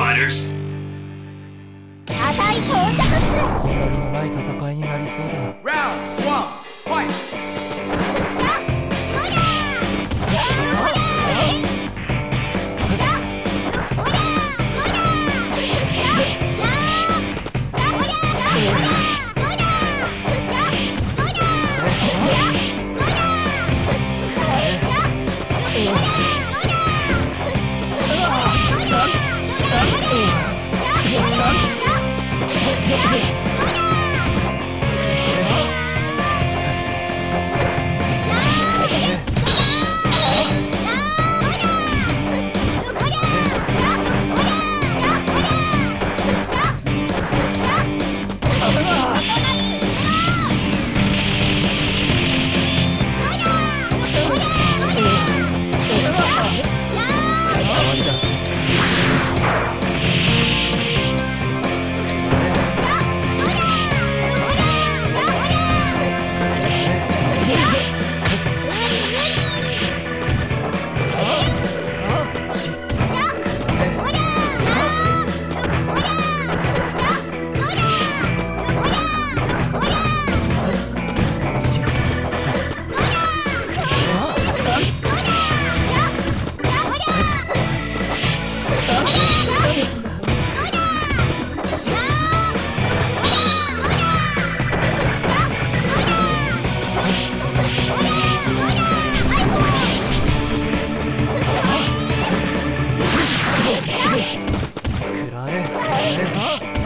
fighters! 着っす無のない戦いになりそうだ Round fight! अरे, अरे, अरे,